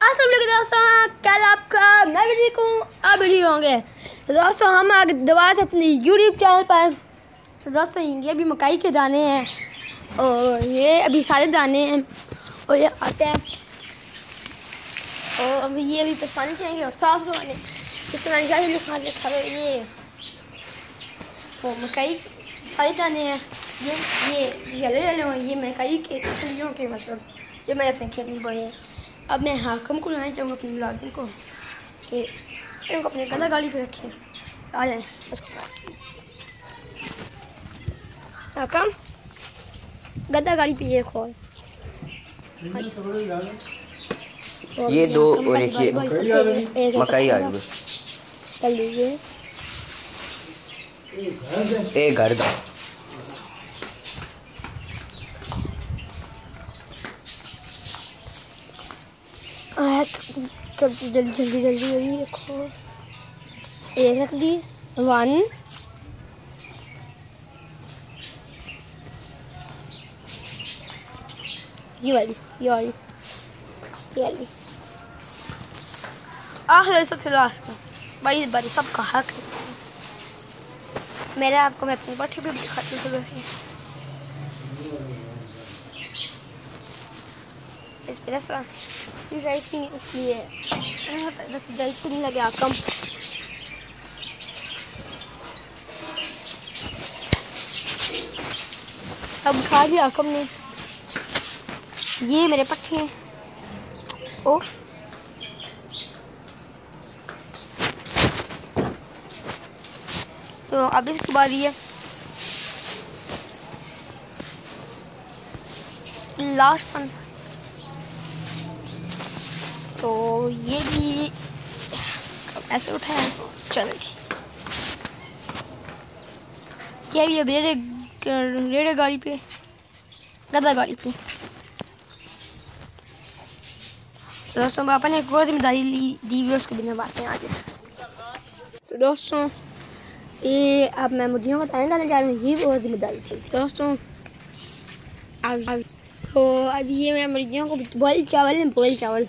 असल दोस्तों, कल आपका मैं भी ठीक हूँ अब ठीक होंगे। दोस्तों, हम आगे दोबारा से अपने यूट्यूब चैनल पर, दोस्तों, ये अभी मकई के दाने हैं, और ये अभी सारे दाने हैं, और ये आते हैं। और अभी ये अभी पसंद चाहिए और साफ़ करवाने इसमें मैंने क्या ये। वो मकई, सारे दाने हैं। ये ये येलो येलो ये मकई के के मतलब जो मैंने अपने खेत में बोए हैं। अब मैं हाकम को लाना चाहूँगा अपने मुलाजिम को। कि इनको अपने गला गाड़ी पे रखें आ जाए हाकम गद्दा गाड़ी पे ये खोल। ये दो और एक ये। मकई आ गई। कर लीजिए। ए घर दा जल्दी जल्दी जल्दी जल्दी देखो ये रख दी। वन ये वाली ये वाली ये वाली। आखिर सबसे लास्ट में। बड़ी बड़ी, सबका हक। मेरा आपको मैं अपनी बठी भी दिखाती हूँ ऐसा राइटिंग इसलिए। बस राइटिंग नहीं लगे कम अब उठा लिया कम ने ये मेरे पट्टे हैं। ओ। तो अब इसके बाद ये लास्ट वन तो ये भी ऐसे उठाया चलो जी। ये भी अब रेडे रेडे गाड़ी पे गदा गाड़ी पे। तो दोस्तों पापा ने एक और ज़िम्मेदारी ली, दी हुई उसको बिना बातें आज तो दोस्तों, ये अब मैं मुर्गियों को ताने डालने जा रही हूँ, ये वो ज़िम्मेदारी थी। दोस्तों, अब अब तो अब ये मैं मुर्गियों को बॉयल चावल बॉयल चावल।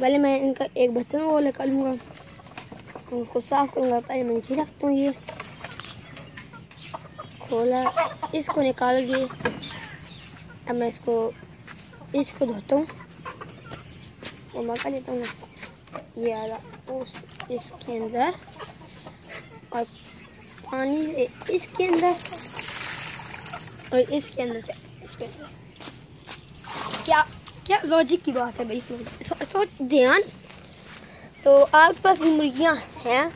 पहले मैं इनका एक बर्तन वो निकाल लूँगा। उनको साफ़ करूँगा, पहले मैं नीचे रखता हूँ ये खोला, इसको निकाल के अब मैं इसको इसको धोता हूँ। और मका लेता हूँ। ये आ रहा उस, इसके अंदर। और पानी से इसके अंदर। और इसके अंदर इसके अंदर। क्या क्या लॉजिक की बात है भाई? सो, सो ध्यान। तो आपके पास भी मुर्गियाँ हैं?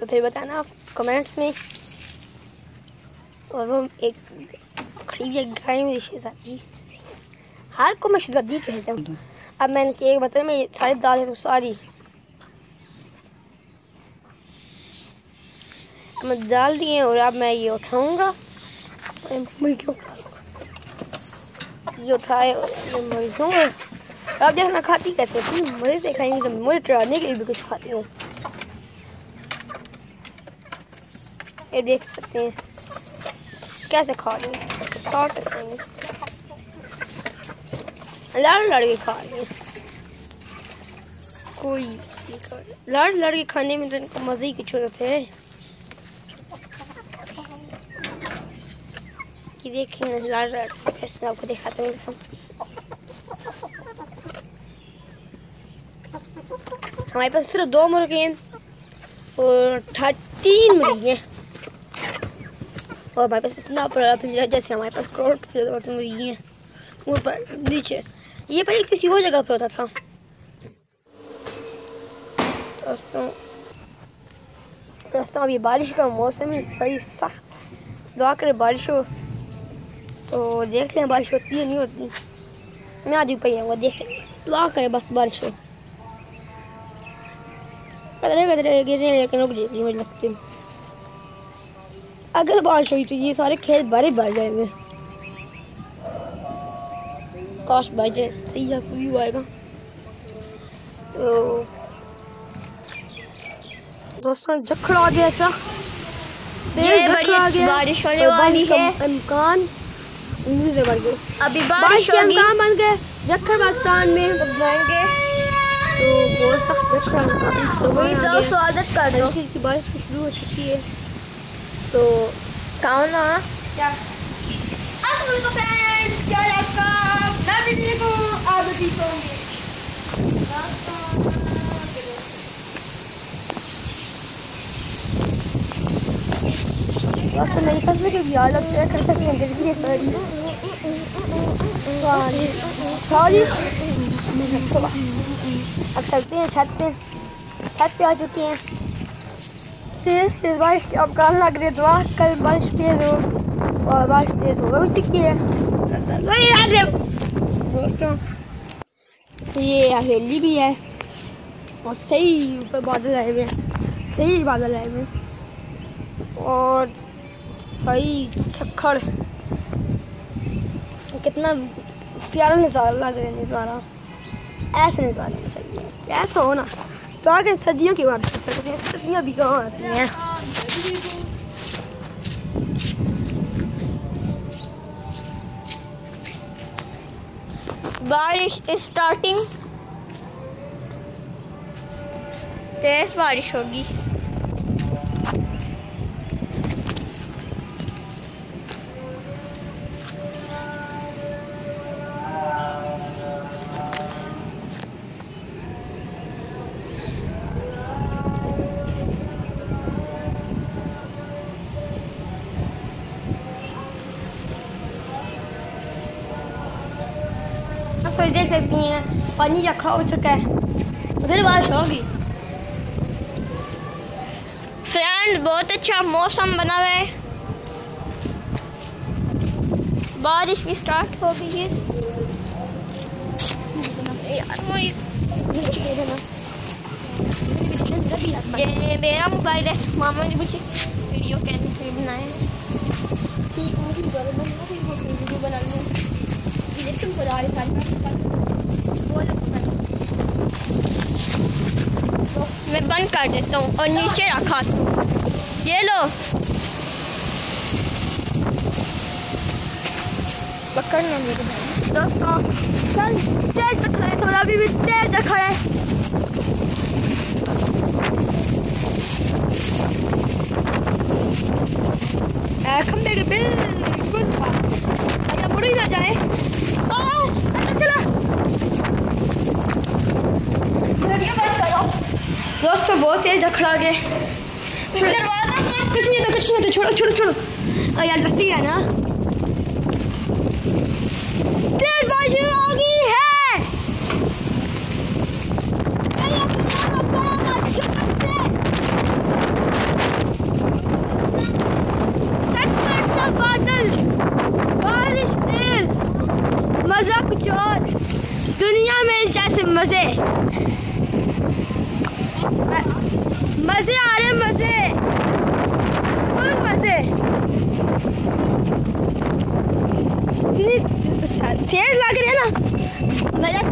तो फिर बताना आप कमेंट्स में। और वो एक खरीद गाय मेरी शहजादी। हर को मैं शहजादी कहता हूँ। अब मैंने कि एक बताया मैं सारी दाल है तो सारी। मैं डाल दिए और अब मैं ये उठाऊँगा। मुर्गियों ये उठाए अब देखना खाती कैसे थी मुझे से खाएँगे तो मुझे डराने के लिए भी कुछ खाती हूँ ये देख सकते हैं कैसे खा रही है खा सकते हैं लड़ लड़ खा रही है कोई लड़ लड़ खाने में तो इनको मज़े ही कुछ होते हैं कि देखें लड़ लड़ कैसे आपको दिखाते हैं हमारे पास सिर्फ़ दो मुर्गे हैं और तीन मुर्गी हैं और हमारे पास इतना बड़ा जैसे हमारे पास करोड़ मुर्गी हैं ऊपर नीचे ये पहले किसी और जगह पर होता था दोस्तों दोस्तों अभी बारिश का मौसम है सही सख्त दुआ करे बारिश हो तो देखते हैं बारिश होती है नहीं होती। मैं आज ऊपर आऊँगा देखते हैं दुआ करे बस बारिश हो। कदरे कदरे गिरे लेकिन रुक जाएगी मुझे लगती है। अगर बारिश हुई तो ये सारे खेत बारे भर जाएँगे। काश भाई जाए सही है व्यू आएगा। तो दोस्तों जखड़ आ गया ऐसा। बारिश होने वाली है। इम्कान न्यूज़ बन गए। अभी बारिश के कहाँ बन गए। जखर पाकिस्तान में तो जाएँगे तो बहुत सख्त जखर तो वही जाओ स्वागत कर दो। हल्की बारिश शुरू हो चुकी है। तो कौन ना। क्या? अस्सलाम फ्रेंड्स क्या आपका मैं भी देखो आप भी होंगे दोस्तों फ़सल की भी कर सकते हैं अब चलते हैं छत पे छत पे आ चुके हैं तेज तेज बारिश अब कान लग रही है दुआ कल बारिश तेज हो और बारिश तेज हो भी चुकी है दोस्तों ये हवेली भी है और सही ऊपर बादल आए हुए हैं सही बादल आए हुए हैं और सही छक्कड़। कितना प्यारा नज़ारा लग रहा है नज़ारा। ऐसे नज़ारे में चाहिए। ऐसा हो ना तो आगे सर्दियों की बात कर सकते हैं। सर्दियाँ भी कहाँ आती हैं? बारिश स्टार्टिंग तेज बारिश होगी। देख सकती हैं। पानी रखा हो चुका है। फिर बारिश होगी। फ्रेंड, बहुत अच्छा मौसम बना हुआ है। बारिश भी स्टार्ट हो गई है। ये मेरा मोबाइल है। मामा ने मुझे वीडियो कैसे बनाए मैं बंद कर देता हूँ और नीचे रखा ये लो। पकड़ना मेरे भाई। दोस्तों चल तेज चक्कर है थोड़ा अभी भी तेज है। खंबे के बिल्कुल ना जाए ओ, अच्छा चला दोस्तों बहुत तेज अखड़ा गए दरवाज़ा कुछ नहीं तो कुछ नहीं तो छोड़ो छोड़ो छोड़ो। और यार बस्ती है ना तेज बारिश आ गई है अरे अपना अपना मत शोर से चटपट सा बादल बारिश तेज मज़ा कुछ और दुनिया में जैसे मज़े मज़े आ रहे हैं, मज़े फुल मज़े इतनी तेज लग रही है ना नज़र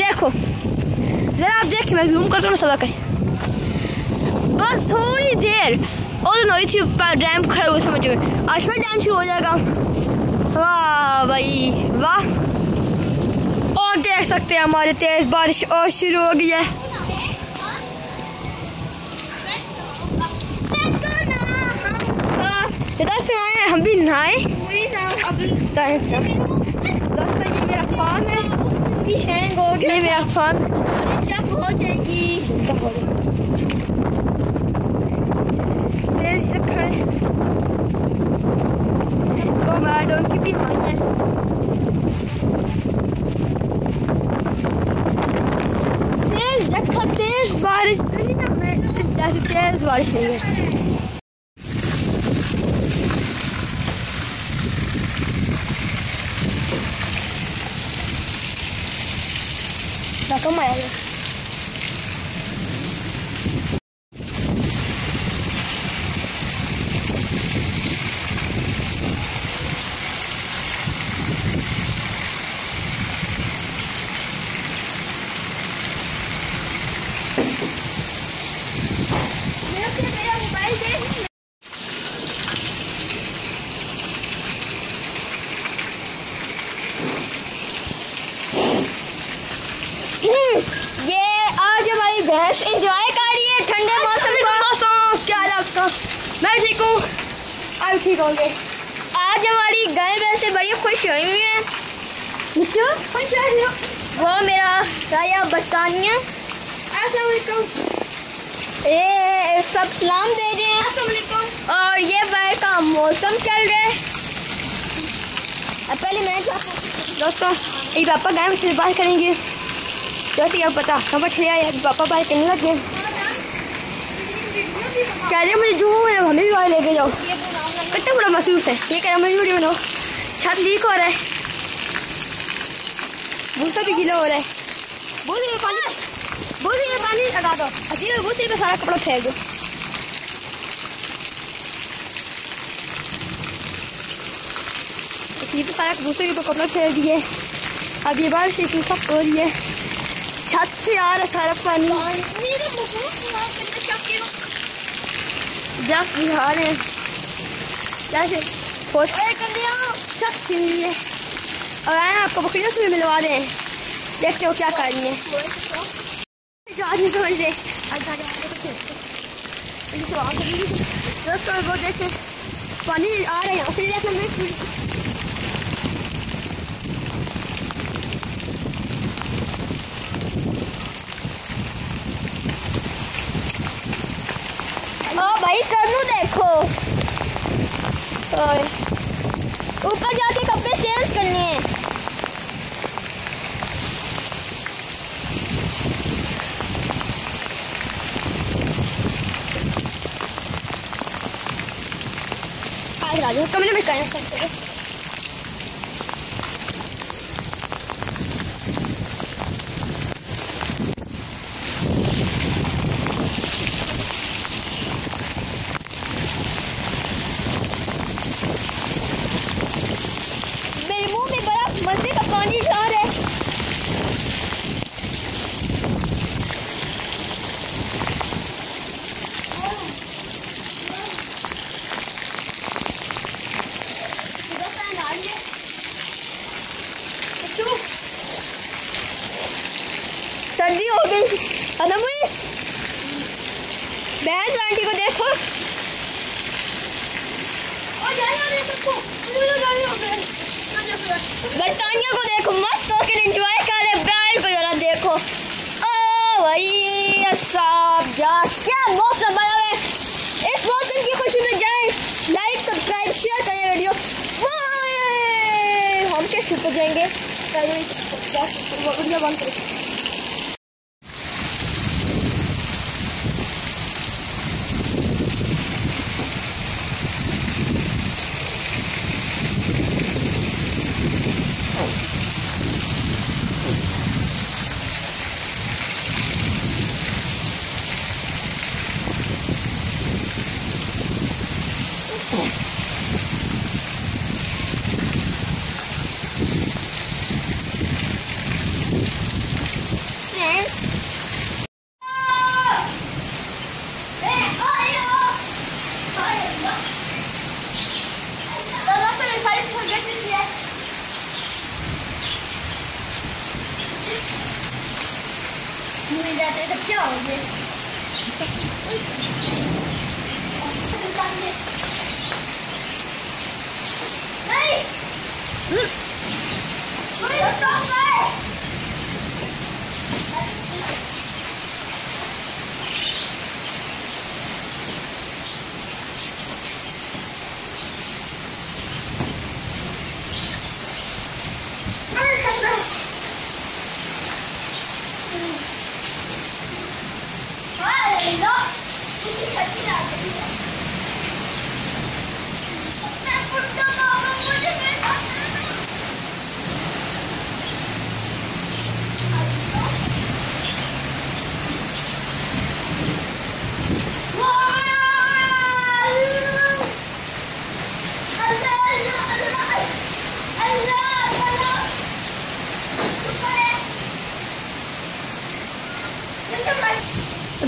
देखो जरा आप देखिए मैं जूम करता हूँ सदा करें। बस थोड़ी देर। और नई थी डैम खड़ा हुआ समझ में आज फिर डैम शुरू हो जाएगा। वाह भाई वाह। और देख सकते हैं हमारे तेज बारिश और शुरू हो गई है। इधर से आए हम भी नहाए। टाइम से। दोस्तों मेरा फार्म है। हैंग हो गया। ये मेरा फार्म जब हो जाएगी तेज चक्कर है वो हमारा डोंकी भी वहीं है तेज चक्कर तेज बारिश दुनिया में जैसे तेज बारिश नहीं है कम आया ये पापा गाय से बात करेंगे। जैसे आप पता हम बैठे आए पापा बात करने लगे कह रहे मुझे जो है, हमें भी बाहर लेके जाओ। कितना बड़ा महसूस है। ये कह रहा मुझे वीडियो बनाओ। छत लीक हो रहा है। भूसा भी गीला हो रहा है। भूसे में पानी भूसे में पानी लगा दो। अजीब भूसे में सारा कपड़ा फेंक दो। इसी पे सारा भूसे के ऊपर कपड़ा फेंक दिए। अब ये बारिश इतनी सख्त हो रही है। छत से आ रहा सारा पानी। जब बिहार है। जैसे बहुत सख्त सी है। और आए आपको बकरियों से भी मिलवा दें देखते हो क्या कर रही है। जो आदमी समझ ले दोस्तों वो देखे पानी आ रहा है यहाँ से देखना मैं ओ भाई कन्नू देखो ऊपर जाके कपड़े चेंज करने हैं। राजू कमरे में कर सकते हैं मेरे मुँह में बड़ा मज़े का पानी जा रहा है सर्दी हो गई अनमुई बहन आंटी को देखो बरतानिया को देखो मस्त होकर एंजॉय कर रहे बैल को जरा देखो ओ भाई साहब जा क्या मौसम बना हुआ है इस मौसम की खुशी में जाए लाइक सब्सक्राइब शेयर करें वीडियो ओए, हम कैसे ऊपर जाएँगे वीडियो बंद करो मिल जाते तो क्या हो गया नहीं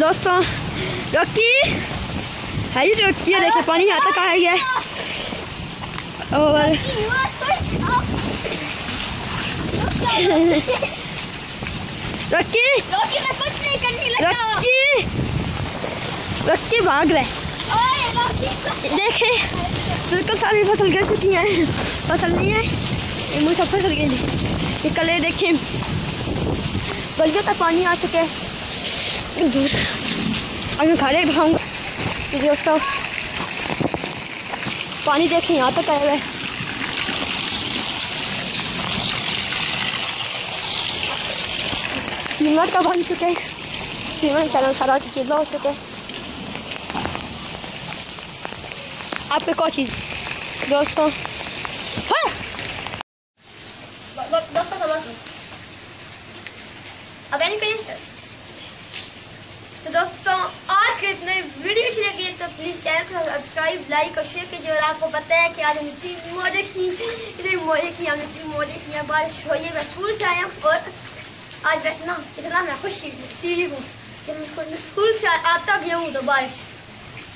दोस्तों रॉकी है ये रॉकी है देखो पानी यहाँ तक आ गया है? और रक्की! नहीं रक्की! रक्की भाग रहे देखे, बिल्कुल सारी फ़सल गिर चुकी हैं। फ़सल नहीं है। ये मुझे सब फ़सल गई। ये कले देखें। गलियों तक पानी आ चुके हैं। दूर। अब मैं खाने दिखाऊँगा ये दोस्तों पानी देखें, यहाँ तक आया है। सीमेंट का बन चुके हैं। सीमेंट चलो सारा गीला हो चुके है। आपके कौन चीज़, दोस्तों हाँ दोस्तों दोस्तों अब एंड करें तो दोस्तों आज के इतने वीडियो अच्छी लगी है तो प्लीज़ चैनल को सब्सक्राइब लाइक और शेयर कीजिए आपको है हमने इतनी मौजें की इतनी मौजें की हमने इतनी मौजें की बारिश हुई मैं स्कूल से आया और आज वैसे ना इतना मैं खुशी सीधी हूँ कि मैं स्कूल- से आता गया हूँ तो बारिश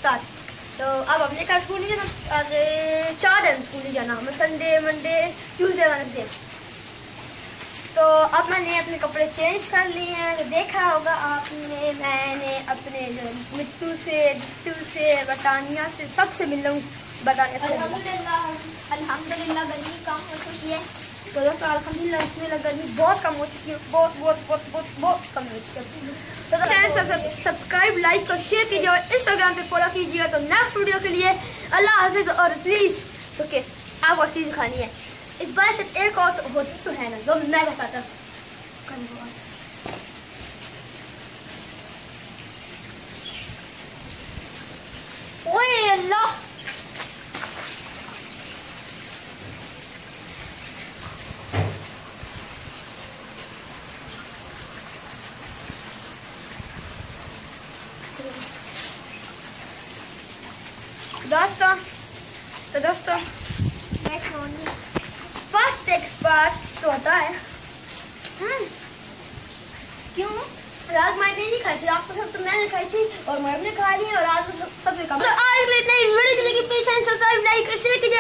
साथ। तो अब अपने का स्कूल नहीं जाना, आज चार दिन स्कूल नहीं जाना, हमें संडे, मंडे, ट्यूसडे, वेनसडे। तो अब मैंने अपने कपड़े चेंज कर लिए हैं तो देखा होगा आपने, मैंने अपने मिट्टू से बिट्टू से, बटानिया से सबसे मिल। हूँ बटानिया से मिला। अल्हम्दुलिल्लाह अल्हम्दुलिल्लाह गर्मी कम हो चुकी है। तो दोस्तों अल्हम्दुलिल्लाह इसमें गर्मी बहुत कम हो चुकी है बहुत बहुत बहुत बहुत बहुत कम हो चुकी है। तो चैनल सब्सक्राइब लाइक और शेयर कीजिए और इंस्टाग्राम पे फॉलो कीजिए तो नेक्स्ट वीडियो के लिए अल्लाह हाफिज़ और प्लीज़ ओके आपको चीज़ खानी है। इस बार शायद एक और तो होती तो है ना जो मैं बताता। हूँ ओए अल्लाह! दोस्तों तो दोस्तों फ़र्स्ट एक्सपर्ट तो होता है क्यों रात मैंने नहीं खाई थी आपको सब तो मैंने खाई थी और मैं ने खा ली और आज सब तो आज के लिए इतना वीडियो चलेगी प्लीज़ पीछे सब्सक्राइब लाइक शेयर कीजिए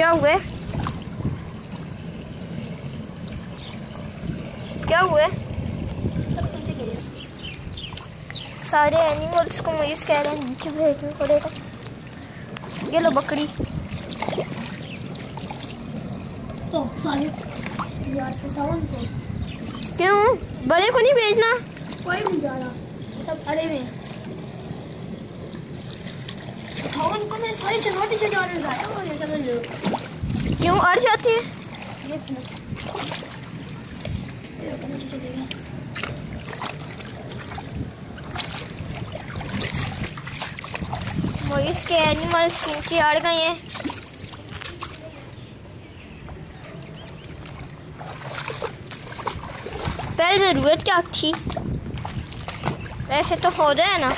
क्या हुआ? क्या हुआ? सारे एनिमल्स को मुझे कह रहे हैं नीचे भेजना पड़ेगा। ये लो बकरी। तो सारे यार क्यों? बड़े को नहीं भेजना? कोई नहीं जा रहा। सब अड़े हुए उठाओ मैं सारी चुनौती से जाने जाया और ये समझ लो क्यों अड़ जाती है ये इसके एनिमल्स नीचे अड़ गए हैं पहले ज़रूरत क्या थी ऐसे तो हो जाए ना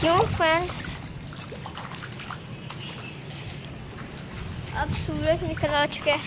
क्यों फ्रेंड्स अब सूरज निकल आ चुका है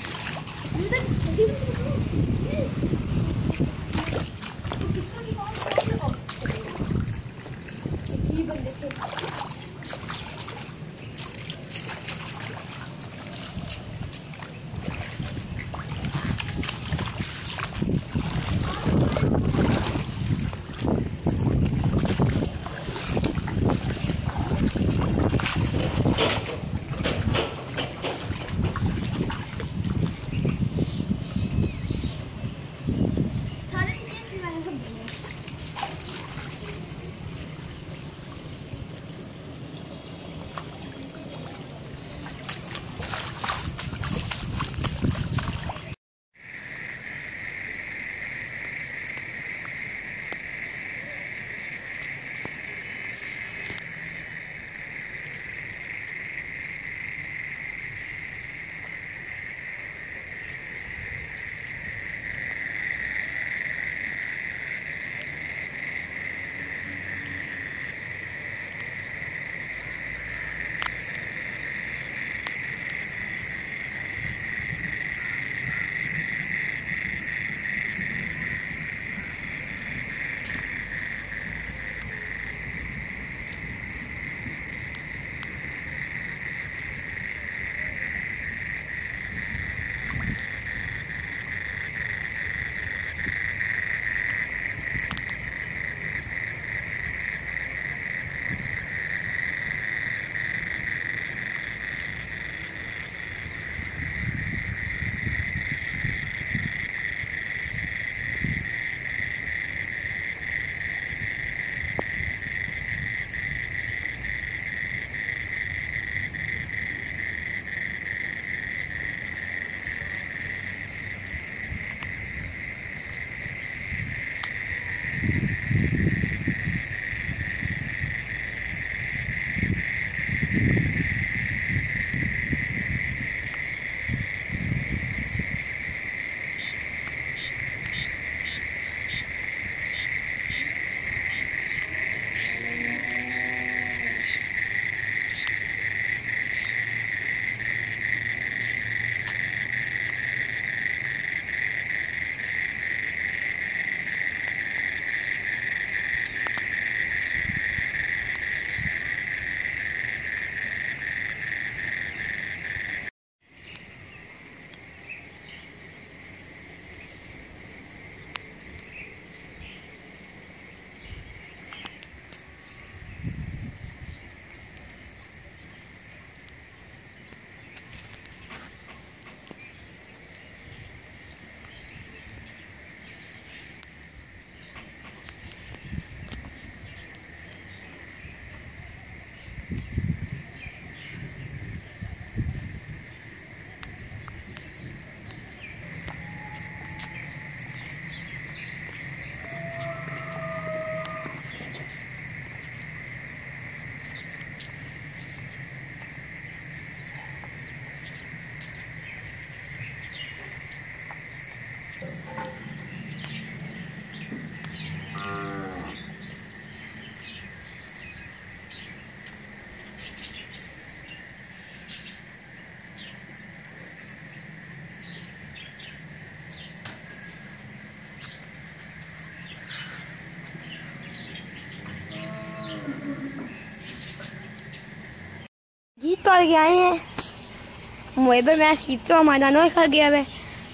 जीत पड़ के आए हैं। वहीं पर मैं सीट तो मैदानों में खा गया है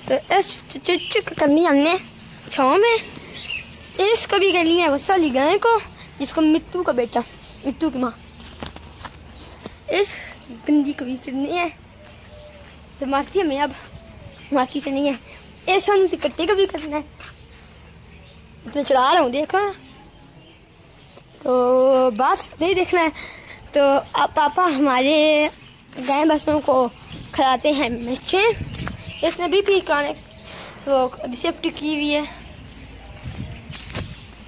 तो इस चुच्चू को करनी हमने छाँव में। इसको भी करनी है, गुस्सा ली गाय को जिसको मिट्टू का बेटा मिट्टू की माँ। इस गंदी को भी करनी है। तो मारती है मैं अब। मारती तो नहीं है। इस सोनी से कट्टे को भी करना है। इसमें चढ़ा रहा हूँ, देखो। तो बस, नहीं देखना है। तो अब पापा हमारे गाय बसों को खिलाते हैं मिर्चें। इसने भी पी कराने वो अभी सेफ्टी की हुई है।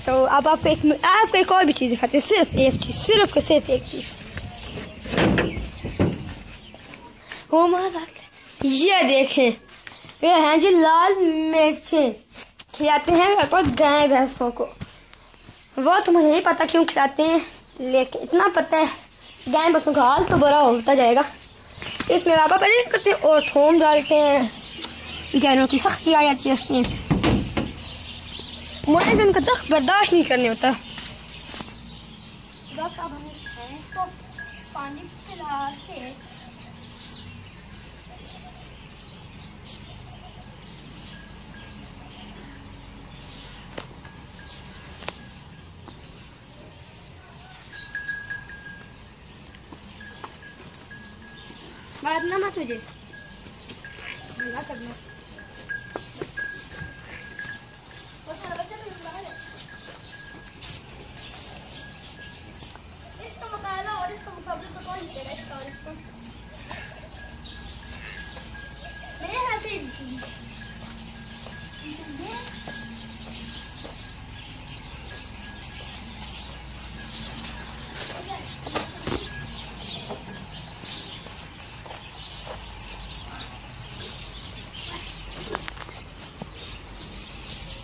तो अब आपको एक आपको एक और भी चीज़ दिखाते हैं, सिर्फ़ एक चीज़, सिर्फ़ के सिर्फ़ एक चीज़। ओ मारा ये देखें, ये हैं जी लाल मिर्चें। खिलाते हैं आपको गाय भैंसों को। वो तो मुझे नहीं पता क्यों खिलाते हैं, लेकिन इतना पता है। गाय बसों का हाल तो बुरा होता जाएगा। इसमें पापा पहले करते हैं और थोम डालते हैं। जानवरों की सख्ती आ जाती है उसमें। मुझे उनका दुख बर्दाश्त नहीं करने होता। मारना मत मुझे ये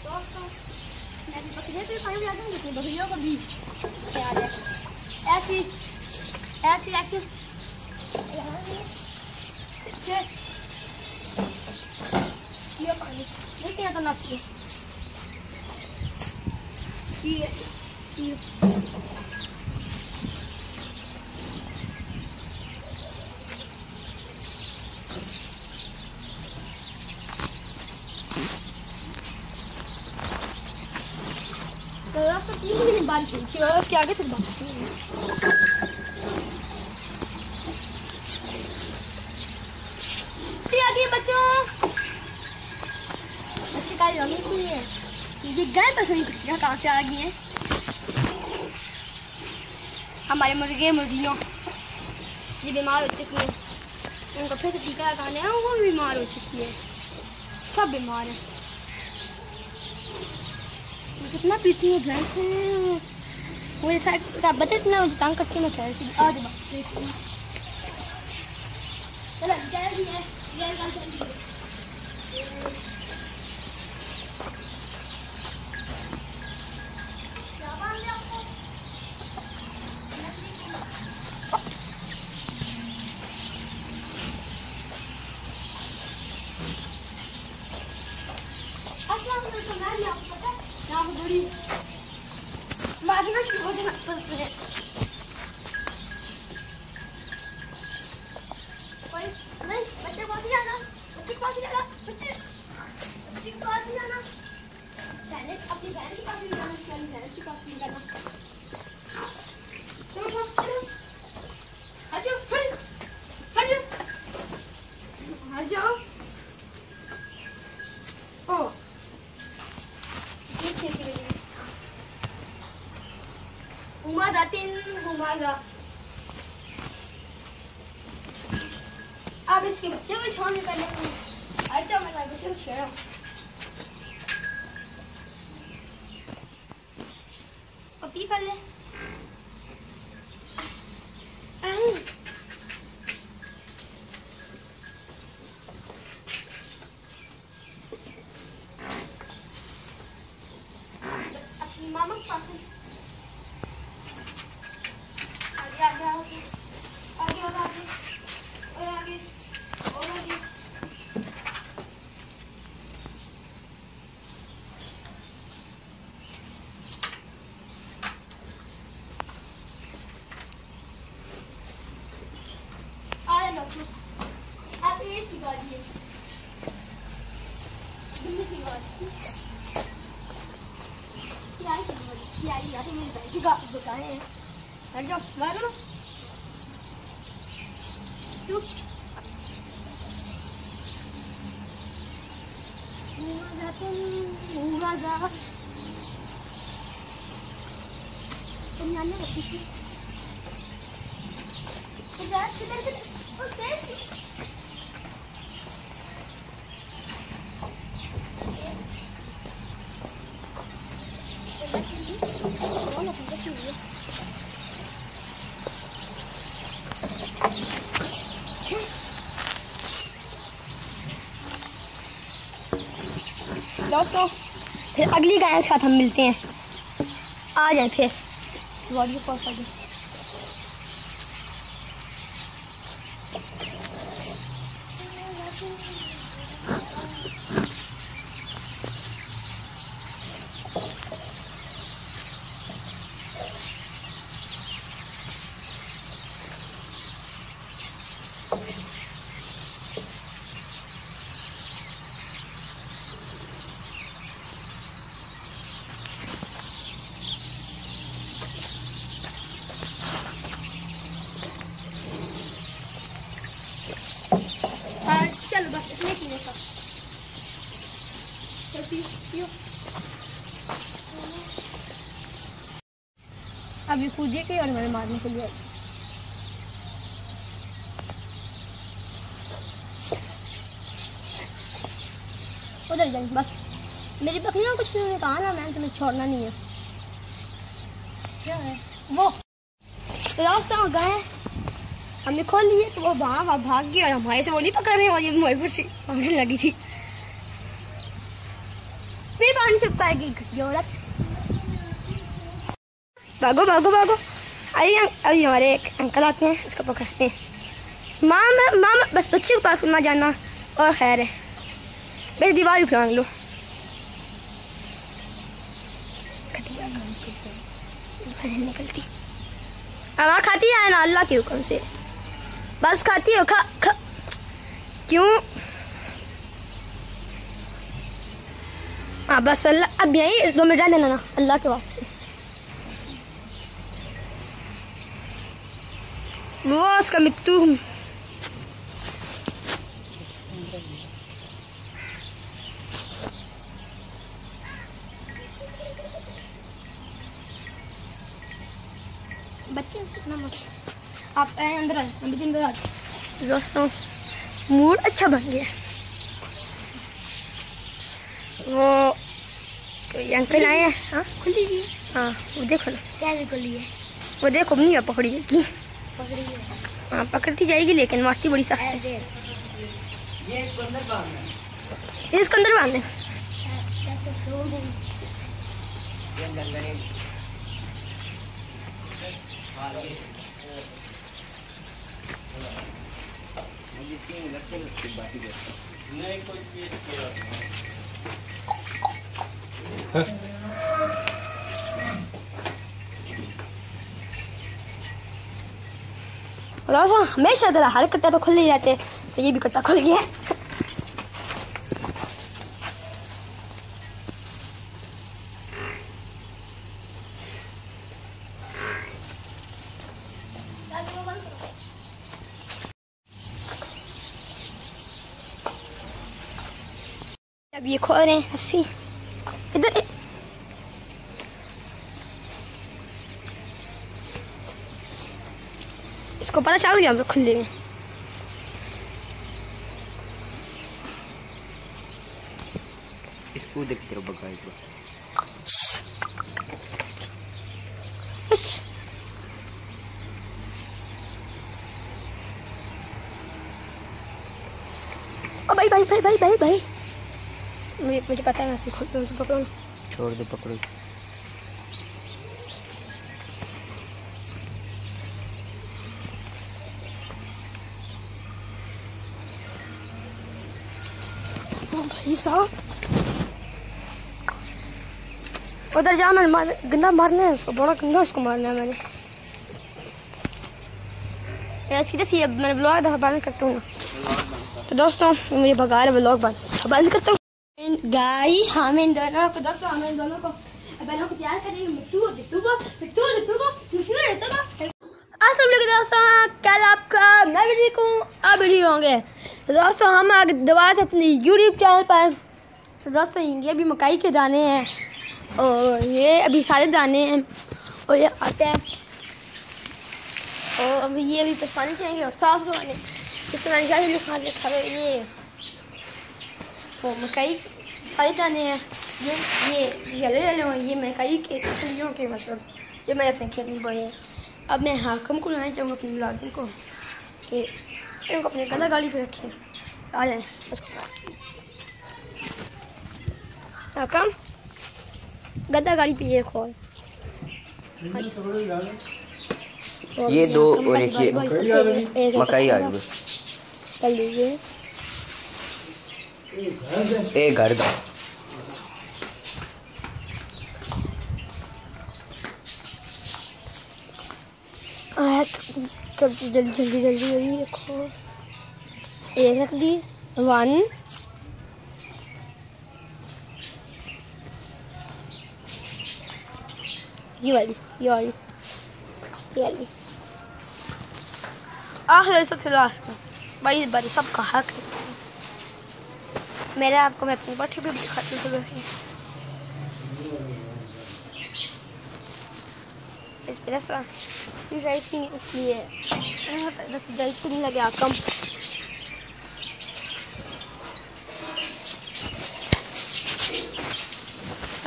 दोस्तों मैं भी बकरियों पे पानी पिलाता हूँ लेकिन बकरियों को भी प्यार है ऐसी ऐसी ऐसी ये ये पानी देखते हैं तो ना पिए ये ये तो दोस्तों तीन दिन थी और उसके आगे गई बच्चों, बच्चे का लगे कि ये ये से आ गई हैं? हमारे मुर्गे, मुर्गियों, ये बीमार हो चुकी है। उनको फिर से टीका लगाने हैं, वो बीमार हो चुकी है। सब बीमार हैं। कितना पीती है भैंस मैं कह है। हट जाओ तू हुआ जाते हुआ जा तुम जानने लगती थी किधर किधर किधर ओ तेज दोस्तों फिर अगली गाय के साथ हम मिलते हैं। आ जाए फिर वाटर पास आ जाए हाँ चलो बस इतने पीने का चल पियो पियो अभी कूदे के के लिए उधर जाए बस। मेरी बकरियों कुछ उन्होंने कहा ना मैंने तुम्हें छोड़ना नहीं है। क्या है? वो। रास्ता गए हमने खोल लिए तो वो वहाँ वहाँ भाग गई और हमारे से वो नहीं पकड़ रहे ये मोहब्बत से हमने लगी थी। फिर पानी चिपकाएगी औरत। भागो भागो भागो। आइए अभी हमारे एक अंकल आते हैं उसको पकड़ते हैं। माँ मैं माँ बस बच्चे के पास ना जाना और खैर है। बस दीवार भाग लो निकलती। हवा खाती है ना अल्लाह के हुक्म से। बस खाती हो खा, खा। क्यों? हाँ बस अल्लाह अब यही दो मिनट रहने ना अल्लाह के वास्ते। वो उसका मिट्टू बच्चे आप आए अंदर आए अंदर दोस्तों मूड अच्छा बन गया। वो अंकल आए हैं हाँ? खुली हाँ। वो देखो ना। कैसे खुली है? वो देखो नहीं है पकड़ी की है पकड़ती जाएगी लेकिन मारती बड़ी सख्त है। ये इसको अंदर बांधना है। इसके अंदर दें ये अंदर करेंगे आगे। मुझे तीन लगते लगते बाकी करते दोस्तों हमेशा तरह हर कट्टा तो खुल ही जाते तो ये भी कट्टा खुल गया। अब ये खोल रहे हैं हँसी इसको पता चल गया हम लोग खुले में इसको देखते रहो बगाई को बस ओ भाई भाई भाई भाई भाई भाई। मुझे मुझे पता है ऐसे खोल पकड़ो। छोड़ दो पकड़ो इसे। साहब उधर जा मैंने मार गंदा मारना है उसको बड़ा गंदा उसको मारना है मैंने। सीधे सीधे मैंने ब्लॉग दफ़ा बंद करता हूँ ना। तो दोस्तों मुझे भगा रहे ब्लॉग बंद बंद करता हूँ। गाइस हम इन दोनों को दोस्तों हम इन दोनों को बहनों को तैयार करेंगे मिट्टू डिट्टू को मिट्टू डिट्टू को मिट्टू डिट्टू को वालेकुम दोस्तों कल आपका मैं वीडियो को अब वीडियो होंगे। तो दोस्तों, हम आगे दोबारा से अपने यूट्यूब चैनल पर दोस्तों, ये भी मकई के दाने हैं और ये अभी सारे दाने हैं और ये आते हैं। और अभी ये अभी पानी चाहिए और साफ़ करवाने। इसमें क्या लिखा लिखा है ये। वो मकई सारे दाने हैं। ये ये येलो येलो हैं। ये मकई के फलियों के मतलब जो मैंने अपने खेत में बोए हैं। अब मैं हाकम को लाना चाहूँगा अपने मुलाजिम को कि इनको अपने गला गाड़ी पे रखें आ जाए उसको गद्दा गाड़ी पे ये खोल ये दो और एक ये मकई आलू कर लीजिए ए घर दा जल्दी जल्दी जल्दी जल्दी जल्दी देखो। ये रख दी, वन। ये वाली ये वाली ये वाली। आखिर सबसे लास्ट में, बड़ी बड़ी, सबका हक मेरे आपको मैं अपनी बठी भी दिखाती हूँ इस पर ऐसा। राइटिंग इसलिए। बस राइटिंग लगे कम।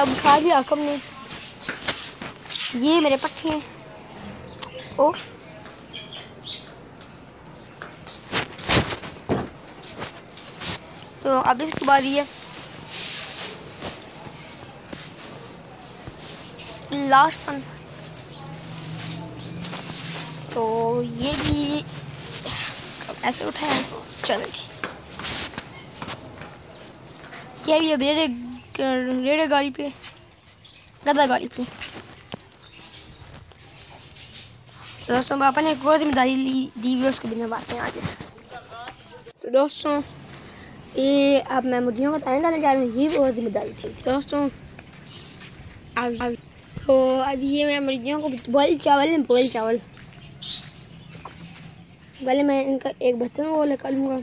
अब उठा दिया कम ने ये मेरे पट्टे हैं। ओ। तो अब इसके बाद ये लास्ट वन तो ये भी ऐसे उठाया चलो ये भी अब रेडे रेडे गाड़ी पे, गदा गाड़ी पे। तो दोस्तों मैं अपने एक और ज़िम्मेदारी ली, दी हुई उसको नभाते हैं आज तो दोस्तों, ये अब मैं मुर्गियों को ताने डालने जा रही हूँ, ये बहुत ज़िम्मेदारी थी। दोस्तों, अब अब तो अब ये मैं मुर्गियों को बॉयल चावल बॉयल चावल। पहले मैं इनका एक बर्तन वो निकालूँगा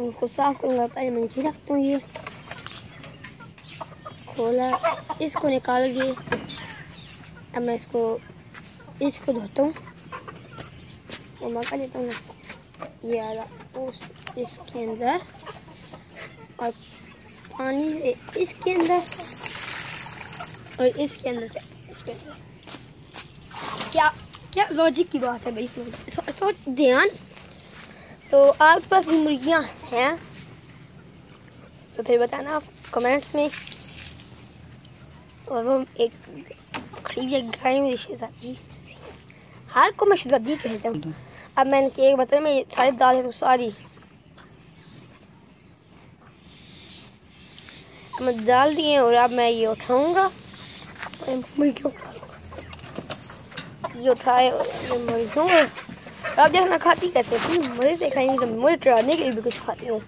उनको साफ़ करूँगा, पहले मैं नीचे रखता हूँ ये। खोला, इसको निकाल के अब मैं इसको इसको धोता हूँ। और मौका देता हूँ ये आ रहा उस, इसके अंदर। और पानी से इसके अंदर। और इसके अंदर इसके अंदर। क्या? क्या लॉजिक की बात है भाई? सो, सो ध्यान। तो आपके पास मुर्गियाँ हैं। तो फिर बताना आप कमेंट्स में। और वो एक खरीदी एक गाय मेरी शहजादी। हर को मैं शहजादी कहता हूँ। अब मैंने कि एक बता मैं सारी दाल है तो सारी। मैं डाल दिए और अब मैं ये उठाऊँगा। मुर्गियों ये उठाए और मैं। मुर्गियों देखना खाती कैसे थी मुझे से खाएँगी तो मुझे डराने के लिए भी कुछ खाती हूँ।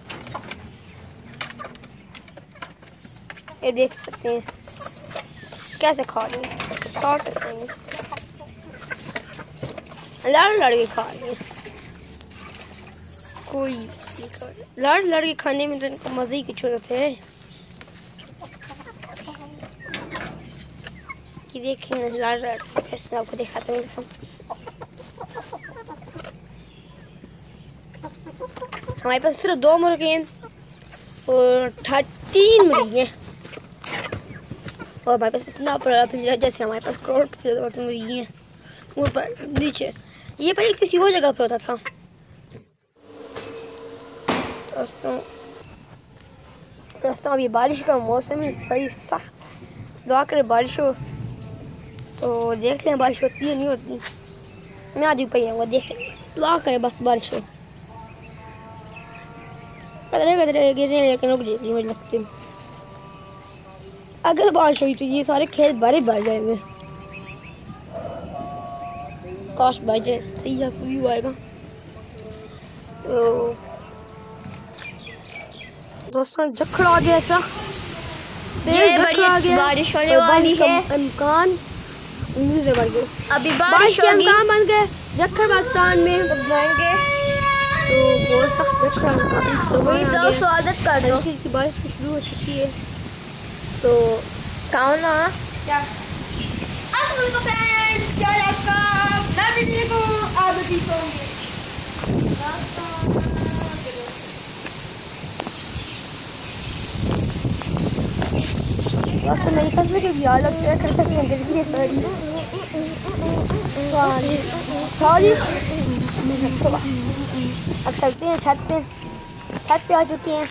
ये देख सकते हैं। कैसे खा रही खा सकते हैं। लड़ लड़ के खा रही कोई लड़ लड़ के खाने में तो इनको मज़े ही कुछ होते हैं। के कैसे आपको दिखाते हैं देखो हमारे पास सिर्फ़ दो मुर्गे हैं और तीन मुर्गी हैं। और हमारे पास इतना बड़ा पिंजरा जैसे हमारे पास करोड़ मुर्गी हैं। ऊपर नीचे, ये पहले किसी और जगह पर होता था। दोस्तों दोस्तों, अभी बारिश का मौसम है, सही सख्त दुआ करे बारिश हो। तो देखते हैं बारिश होती है नहीं होती। मैं आज ऊपर आऊँगा देखते हैं दुआ करें बस बारिश हो। कदरे कदरे गिरे लेकिन रुक जाएगी मुझे लगती है। अगर बारिश हुई तो ये सारे खेत भरे भर जाएँगे। काश भाई जाए सही है व्यू आएगा। तो दोस्तों जखड़ आ गया ऐसा। बारिश होने वाली है। इम्कान से बढ़ गए। अभी बारिश के इम्कान बन गए। जखड़ पाकिस्तान में जाएँगे तो बहुत सख्त तो तो स्वागत कर दो। हल्की बारिश शुरू हो चुकी है। तो खाओ ना। क्या? फ्रेंड्स क्या आपका? मैं वीडियो को दोस्तों मेरी फ़सल के भी अलग तरह कर सकते हैं अब चलते हैं, छत पे। छत पे आ चुके हैं।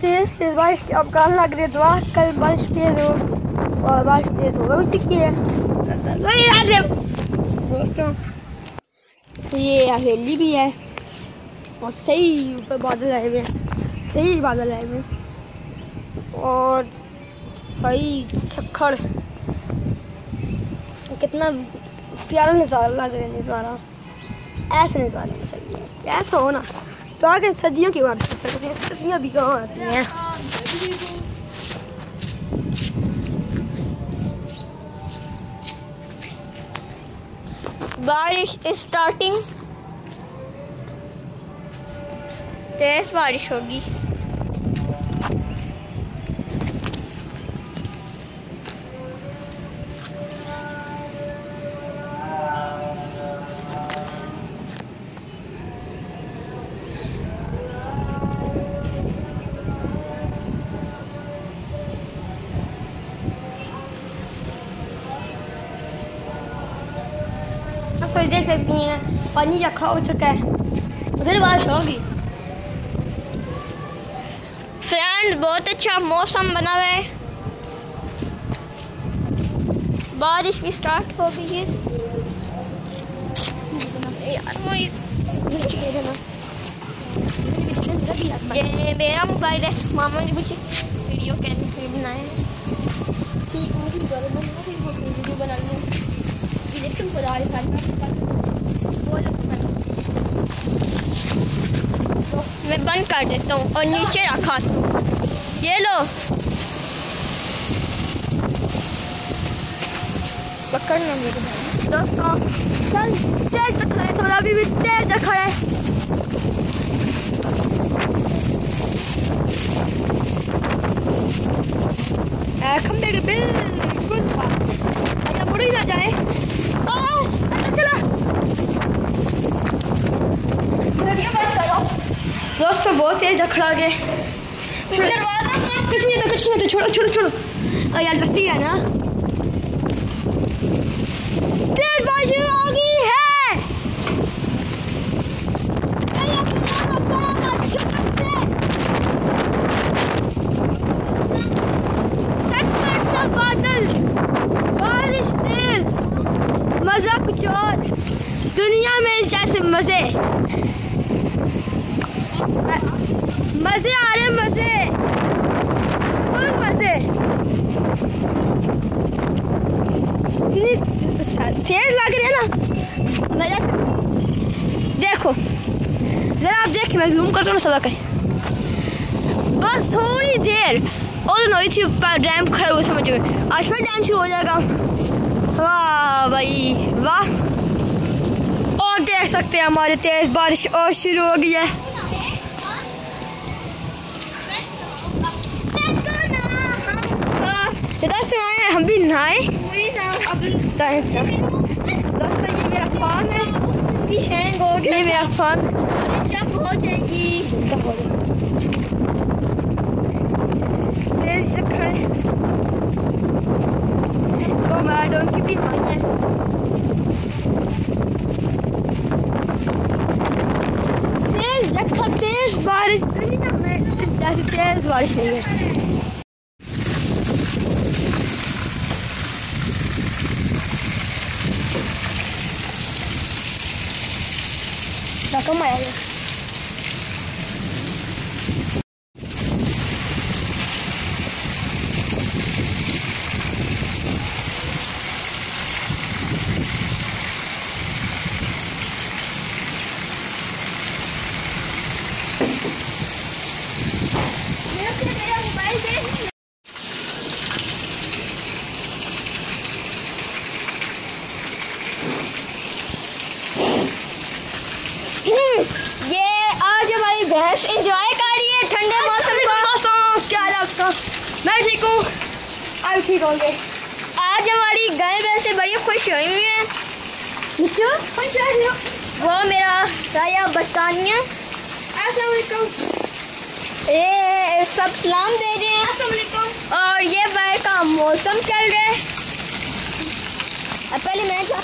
तेज तेज बारिश अब कान लग रही दुआ कल बारिश तेज हो, और बारिश तेज हो। गई चुकी है दोस्तों तो ये हवेली भी है, और सही ऊपर बादल आए हुए हैं, सही बादल आए हुए हैं। और सही छक्कड़। कितना प्यारा नज़ारा लग रहा है नज़ारा। ऐसे नज़ारे में चाहिए। ऐसा हो ना तो आगे सदियों की बात कर सकते हैं। सदियाँ भी कहाँ आती हैं? बारिश स्टार्टिंग तेज बारिश होगी। पानी रखा हो चुका है। फिर बारिश होगी। फ्रेंड, बहुत अच्छा मौसम बना हुआ है। बारिश भी स्टार्ट हो गई है। ये मेरा मोबाइल है। मामा ने मुझे वीडियो कैसे बनाए वीडियो बनानी है। इलेक्शन पर आ रही बहुत मैं बंद कर देता हूँ और नीचे रखा ये लो। पकड़ना मेरे भाई। दोस्तों चल तेज चक्कर है थोड़ा अभी भी तेज है खंबे के बिल्कुल भैया ना जाए ओ, चला चला दोस्तों बहुत तेज अखड़ा गए कुछ नहीं तो कुछ नहीं तो छोड़ो छोड़ो छोड़ो। यार लगती है ना तेज बारिश आ गई है अरे अपना अपना शॉट से टक्कर सा बादल बारिश तेज मज़ा कुछ और दुनिया में इस जैसे मज़े मज़े आ रहे हैं मज़े फुल मज़े इतनी तेज लग रही है ना मज़ा देखो जरा आप देखिए मैं हूँ करें बस थोड़ी देर। और नई थी डैम खड़ा हुआ समझ में। आज फिर डैम शुरू हो जाएगा। वाह भाई, वाह। और देख सकते हैं हमारे तेज बारिश और शुरू हो गई है। इधर से आए हैं हम भी नहाए। मेरा फार्म है। ये मेरा फार्म हो जाएगी तेज से खड़े वो हमारा डोंकी भी वहीं है तेज देखो तेज बारिश दुनिया में ऐसी तेज बारिश नहीं है रकम आया है ये आज हमारी भैंस एंजॉय कर रही है ठंडे मौसम का मौसम क्या हाल है आपका मैं ठीक हूँ आप ठीक होंगे आज हमारी गाय भैंसें बड़ी खुश हुई हुई हैं नीचे वो मेरा राया बरतानिया ए सब सलाम दे रहे हैं और ये बाहर का मौसम चल रहा है अब पहले मैं क्या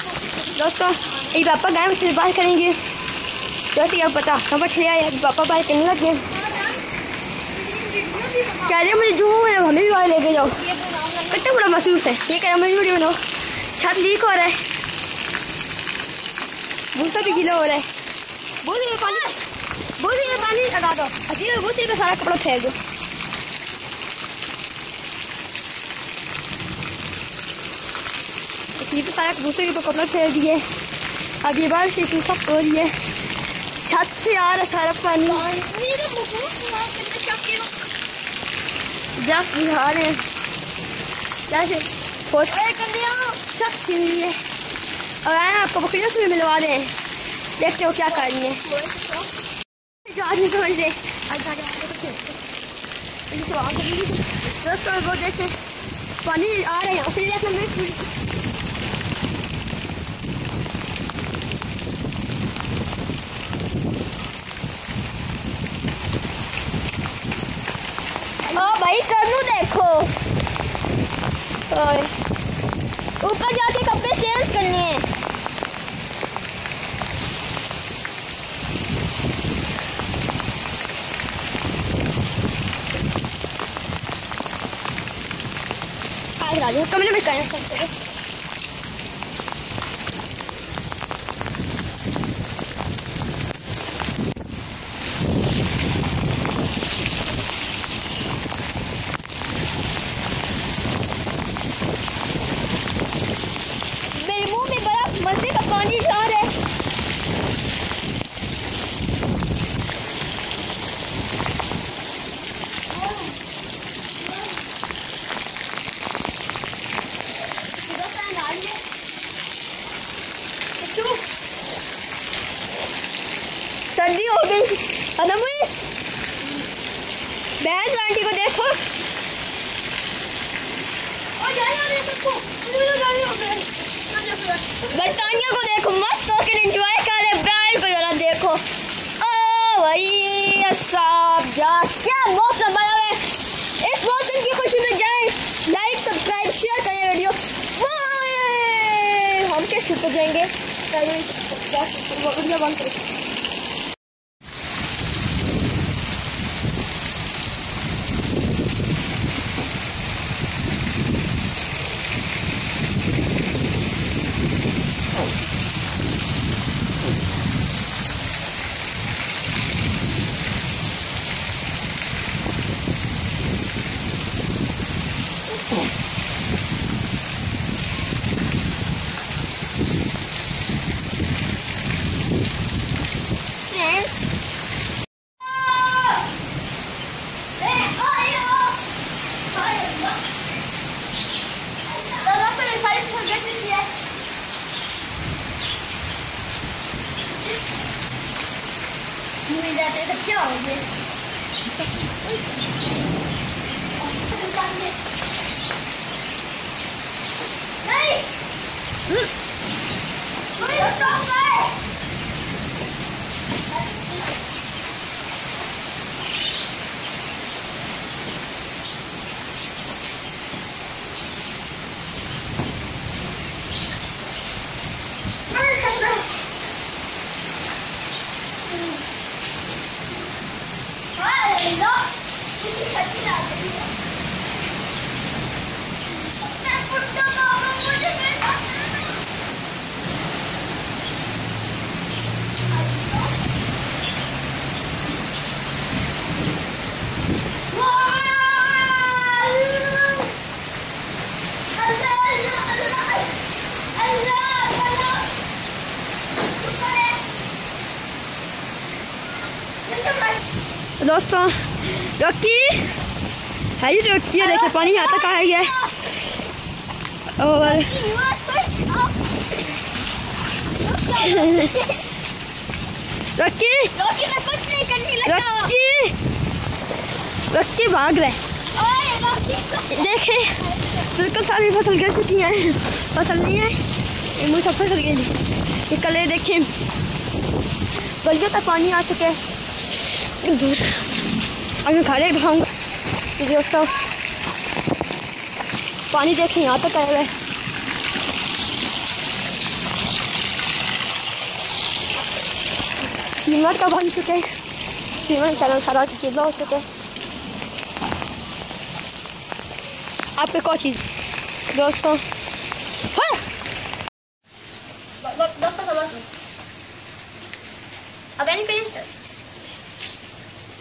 दोस्तों ये पापा गाय में बात करेंगे। जैसे क्या पता हम पर आए पापा बाहर करने लगे कह रहे मुझे जो है, हमें भी बाहर लेके जाओ। कितना बड़ा महसूस है। ये कह रहा मुझे वीडियो बनाओ। छत लीक हो रहा है। भूसा भी गीला हो रहा है। बहुत ही पानी बहुत ही पानी लगा दो। बहुत ही पे सारा कपड़ा फेंक दो। इसी पे सारा भूसे के कपड़ा फेंक दिए। अब ये बारिश इतनी सख्त हो रही है छत से आ रहा सारा पानी। जब बिहार है। जैसे सख्त सी हुई है। और आए आपको बकरियों से भी मिलवा दें देखते हो क्या कर रही। है जो आदमी समझ ले दोस्तों वो देखे। पानी आ रहे है यहाँ से देखना मैं ओ भाई कनू देखो और ऊपर जाके कपड़े चेंज करने हैं। राजू कमरे में कर सकते हैं Thank you. पानी यहाँ तक आ गया है। और रॉकी रोकी मैं कुछ नहीं करने लगा रॉकी रॉकी भाग रहे। देखे, बिल्कुल सारी फ़सल गिर चुकी है। फ़सल नहीं है। ये मुझे सफ़र कर गई ये कलर देखिए गलियों तक पानी आ चुके हैं। दूर। अब मैं दिखाऊँगा ये दोस्तों पानी देखें, यहाँ तक आया है। सीमेंट का बन चुके हैं? सीमेंट चैनल सारा चीज़ हो चुके है। आपके कौन चीज़, दोस्तों हाँ दोस्तों तो दोस्तों अब एंड करें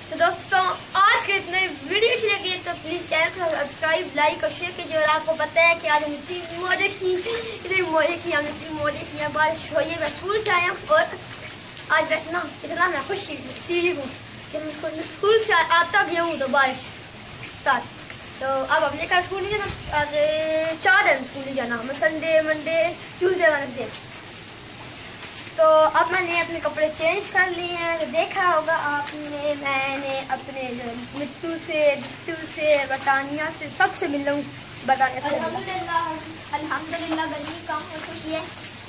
तो दोस्तों आज के इतने वीडियो अच्छी लगी है तो प्लीज़ चैनल को सब्सक्राइब के और आपको पता है कि आज हम इतनी मौजे की इतनी मौजे की हमने इतनी मौजे की है बारिश हुई मैं स्कूल से आया और आज वैसे ना इतना मैं खुश सीधी हूँ कि मैं स्कूल- स्कूल से आता गया हूँ तो बारिश साथ। तो अब हमने कहा स्कूल नहीं जाना, आज चार दिन स्कूल नहीं जाना, हमें संडे, मंडे ट्यूजडे वेनसडे। तो अब मैंने अपने कपड़े चेंज कर लिए हैं। तो देखा होगा आपने मैंने अपने जो मिट्टू से बिट्टू से बटानिया से सबसे मिला हूँ बटानिया से। अल्हम्दुलिल्लाह गर्मी कम हो चुकी है।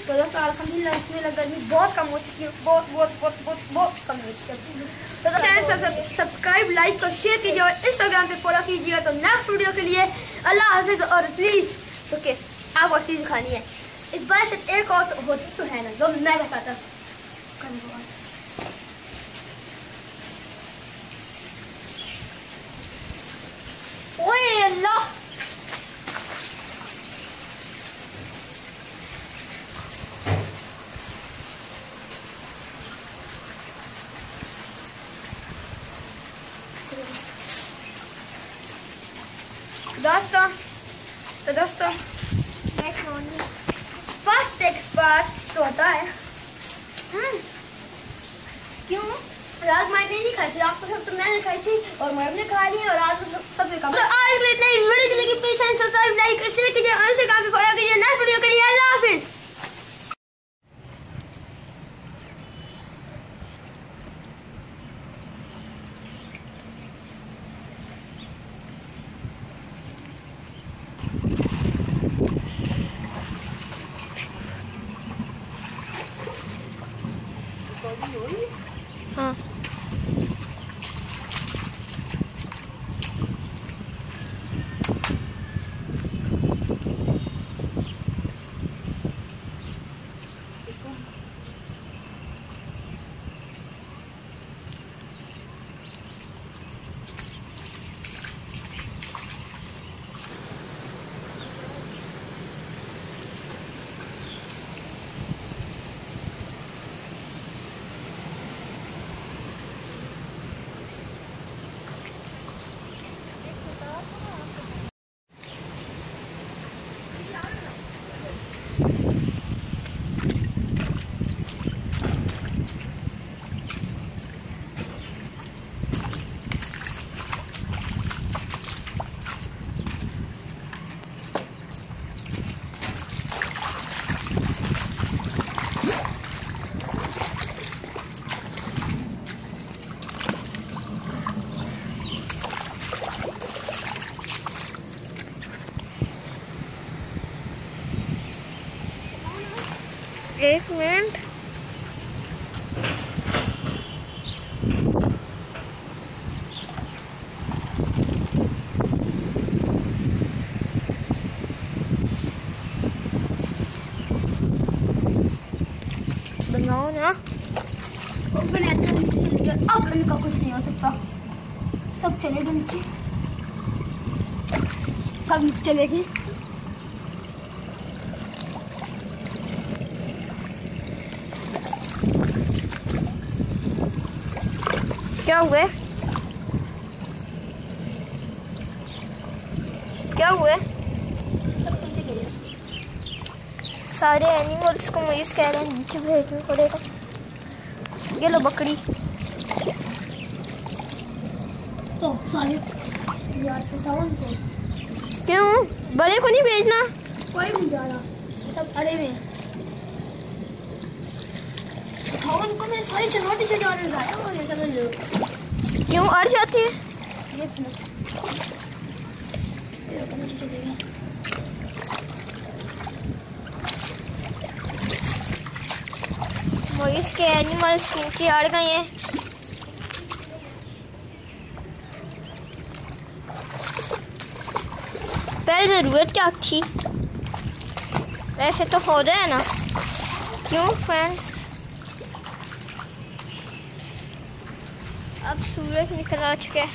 तो दोस्तों अल्हम्दुलिल्लाह इसमें गर्मी बहुत कम हो चुकी है बहुत बहुत बहुत बहुत बहुत कम हो चुकी है। तो चैनल से सब्सक्राइब लाइक और शेयर कीजिए और इंस्टाग्राम पे फॉलो कीजिए। तो नेक्स्ट वीडियो के लिए अल्लाह हाफिज़ और प्लीज़ ओके आप और चीज़ खानी है। इस बार शायद एक और तो होती तो है ना जो मैं बताता ओए अल्लाह दोस्तों तो दोस्तों फ़र्स्ट एक्सपर्ट तो होता है। हम्म, क्यों? रात मैंने नहीं खाई थी रात को सब तो मैंने खाई थी और मैं ने खा ली और रात को सबने तो आज के लिए इतना ही वीडियो के लिए पीछे सब्सक्राइब लाइक शेयर कीजिए और से काफ़ी फॉलो कीजिए नेक्स्ट वीडियो सब नीचे चले गए क्या हुआ? क्या हुआ सारे एनिमल्स को मुझे कह रहे हैं, नीचे भेजना पड़ेगा। ये लो बकरी। तो सारे यार, बताओ उनको। क्यों? बड़े को नहीं भेजना? कोई नहीं जा रहा। सब अड़े में उनको मैं सारी चुनौती से जाने लाया और ये समझ लो। क्यों? अड़ जाती है? ये मोइस के एनिमल्स नीचे अड़ गए हैं। ज़रूरत क्या थी? वैसे तो हो जाए ना। क्यों फ्रेंड्स अब सूरज निकल आ चुका है।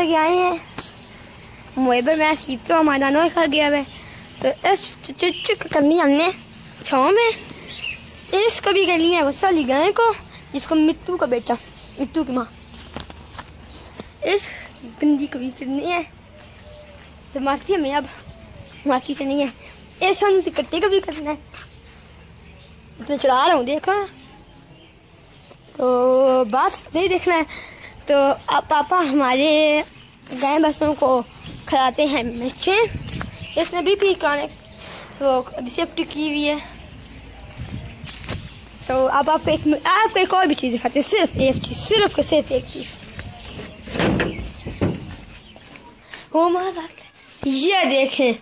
जीत के आए हैं। मोहब्बत मैं सीख तो मैदानों में खा गया है। तो इस चुचु को करनी हमने छाँव में। इसको भी करनी है गुस्सा ली गाय को, जिसको मिट्टू का बेटा, मिट्टू की माँ। इस गंदी को भी करनी है। तो मारती है मैं अब, मारती से नहीं है। इस वन से कट्टे को भी करना है। इसमें चढ़ा रहा हूँ, देखो। तो बस, नहीं देखना है। तो अब पापा हमारे गाय बसों को खिलाते हैं मिर्चें। इसने भी पी खाने वो अभी सेफ्टी की हुई है। तो अब आपको एक आपको एक और भी चीज़ दिखाते हैं, सिर्फ़ एक चीज़, सिर्फ़ के सिर्फ़ एक चीज़। हो माता ये देखें,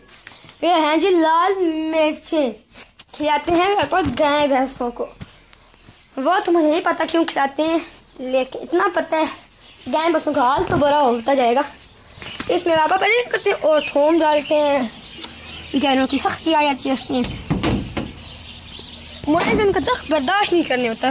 ये हैं जी लाल मिर्चें। खिलाते हैं आपको गाय भैंसों को। वो तो मुझे नहीं पता क्यों खिलाते हैं, लेकिन इतना पता है। ज्ञान बसों का हाल तो बुरा होता जाएगा। इसमें वापा पहले करते हैं? और थोम डालते हैं। जैनों की सख्ती आ जाती है उसमें। मुझे इनका तख बर्दाश्त नहीं करने होता।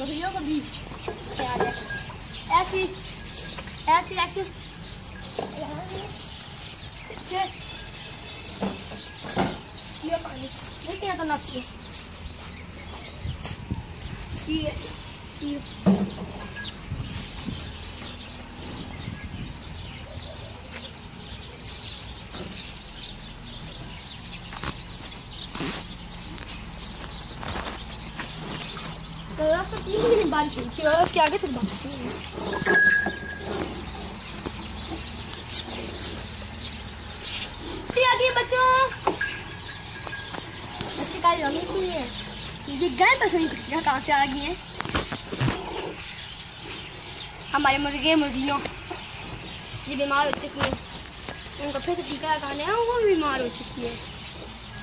Dopiero Bic. É आगे फिर आगे ये गाय पसंद कुटिया कहाँ से आ गई है हमारे मुर्गे मुर्गियों ये बीमार हो चुकी है उनको फिर से टीका लगाने हैं वो बीमार हो चुकी है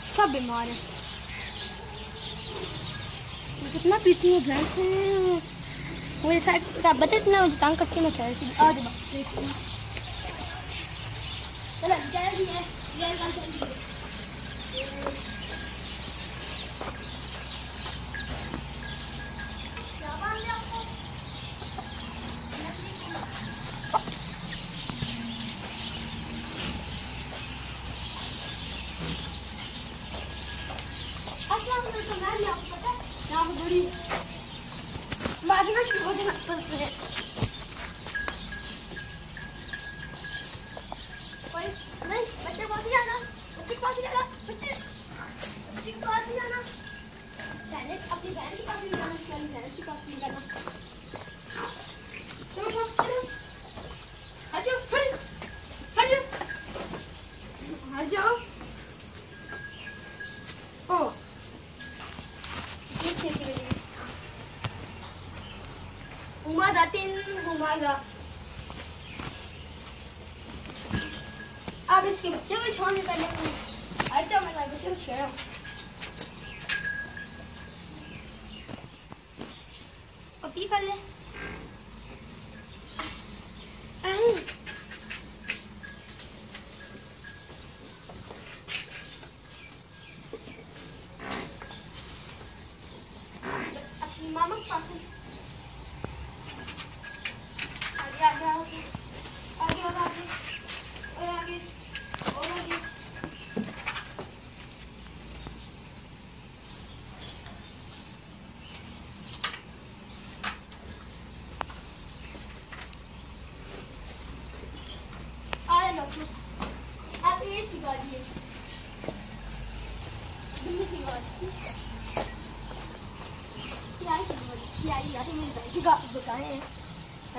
सब बीमार है कितना पीती है घर से Betulnya udah tangkas sih macam. Ada bang. Kalau jadi ya.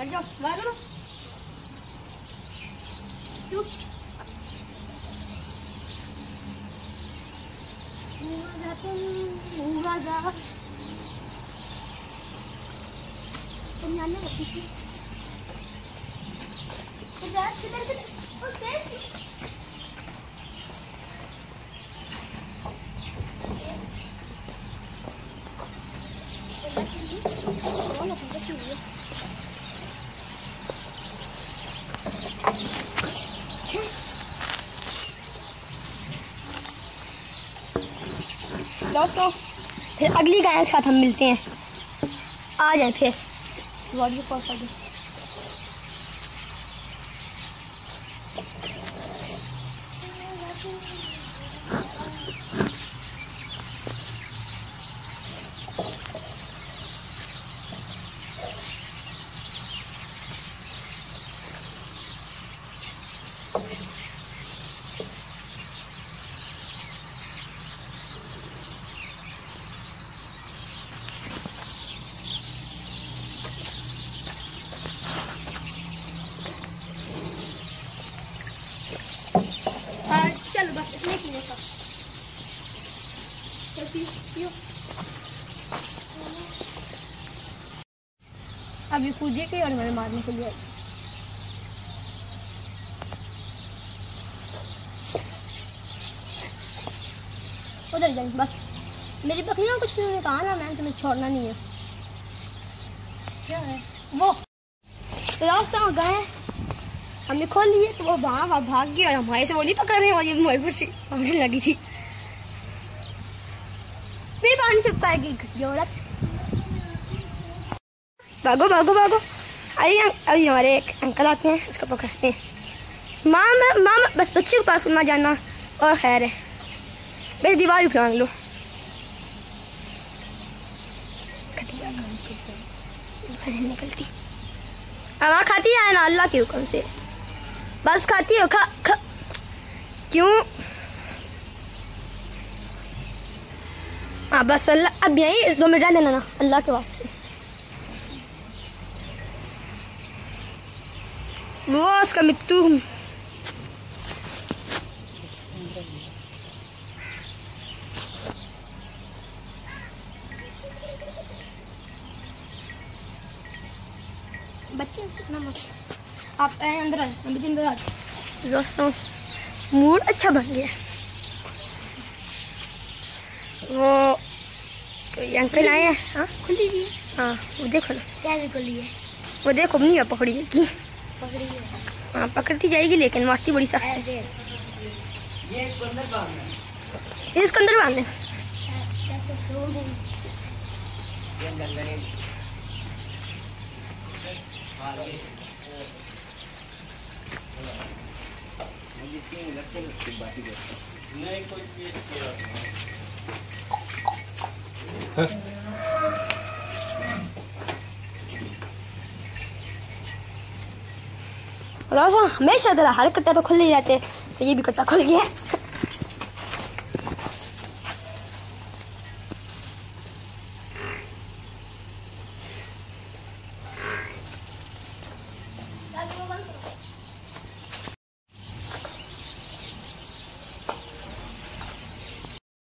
叫完。दोस्तों फिर अगली गाय के साथ हम मिलते हैं। आ जाए फिर वाटर फॉल कर दो हाँ, चलो बस इतने पीने का चल पियो पियो अभी कूदिए के लिए उधर जाए बस। मेरी बकरियाँ कुछ उन्होंने कहा ना मैंने तुम्हें छोड़ना नहीं है। क्या है? वो तो दोस्तों गए। हमने खोल लिए तो वो वहाँ वहाँ भाग गई और हमारे से वो नहीं पकड़ रहे ये मोहब्बत से हमने लगी थी। फिर पानी चिपकाएगी औरत भागो भागो भागो। आइए अभी हमारे एक अंकल आते हैं उसको पकड़ते हैं। माँ मैं माँ बस बच्चे के पास ना जाना और खैर है। बस दीवार फांग लो। निकलती। अब खाती है ना अल्लाह के हुक्म से। बस खाती हो खा, खा। क्यों? हाँ बस अल्लाह अब यही दो मिनट देना ना अल्लाह के वास्ते वो उसका मिट्टू बच्चे आप अंदर अंदर दोस्तों मूड अच्छा बन गया। वो अंकल आए हैं? हाँ? खुली है हाँ वो देखो ना। कैसे खुली है? वो देखो नहीं है पकड़ी की। है पकड़ती जाएगी लेकिन मारती बड़ी सख्त है। ऐसे इसके अंदर बांधे और हमेशा तरह हर कट्टा तो खुल ही जाते। हैं, तो ये भी कट्टा खुल गया।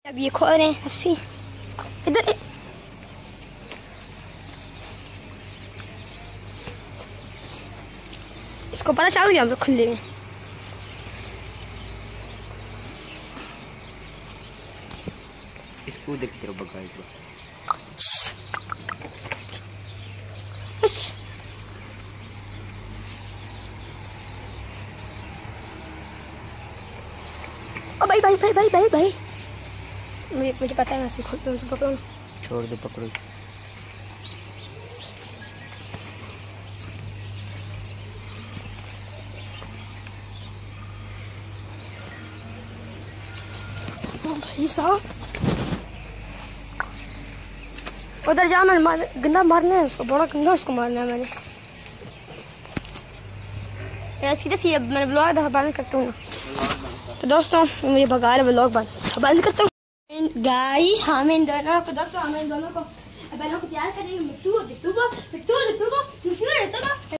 अब ये खोल रहे हैं हँसी इधर इसको पता चल गया हम लोग खुले में इसको देखते रहो बगाई को भाई भाई भाई भाई भाई भाई मुझे मुझे पता है मैं ऐसे खोल पकड़ो छोड़ दो पकड़ो साहब उधर जा मैंने मार गंदा मारना है उसको बड़ा गंदा उसको मारना है मैंने यार सीधे सीधे मैंने ब्लॉग दफ़ा बंद करता हूँ ना तो दोस्तों मुझे भगा रहे ब्लॉग बंद बंद करता हूँ गाइस हम इन दोनों को दोस्तों हम इन दोनों को बहनों को तैयार करेंगे मिट्टू और बिट्टू को मिट्टू और बिट्टू को मिट्टू और बिट्टू को